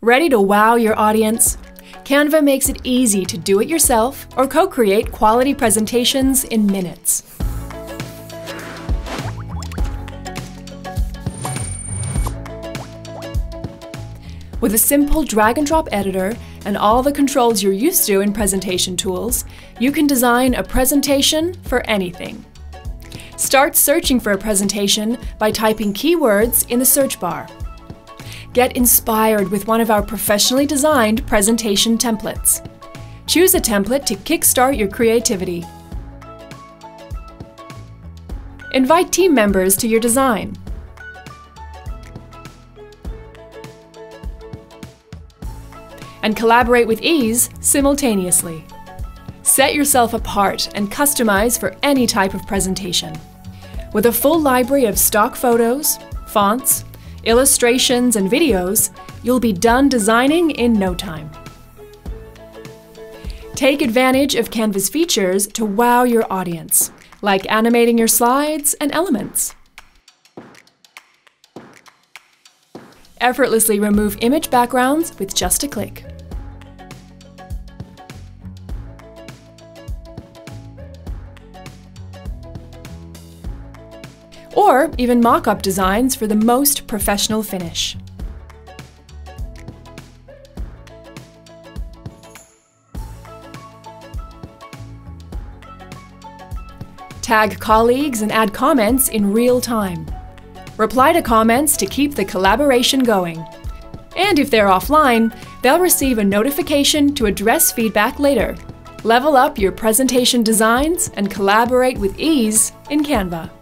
Ready to wow your audience? Canva makes it easy to do it yourself or co create quality presentations in minutes. With a simple drag and drop editor and all the controls you're used to in presentation tools, you can design a presentation for anything. Start searching for a presentation by typing keywords in the search bar. Get inspired with one of our professionally designed presentation templates. Choose a template to kickstart your creativity. Invite team members to your design. and collaborate with ease simultaneously. Set yourself apart and customize for any type of presentation. With a full library of stock photos, fonts, illustrations, and videos, you'll be done designing in no time. Take advantage of Canva's features to wow your audience, like animating your slides and elements. Effortlessly remove image backgrounds with just a click. Or even mock-up designs for the most professional finish. Tag colleagues and add comments in real time. Reply to comments to keep the collaboration going. And if they're offline, they'll receive a notification to address feedback later. Level up your presentation designs and collaborate with ease in Canva.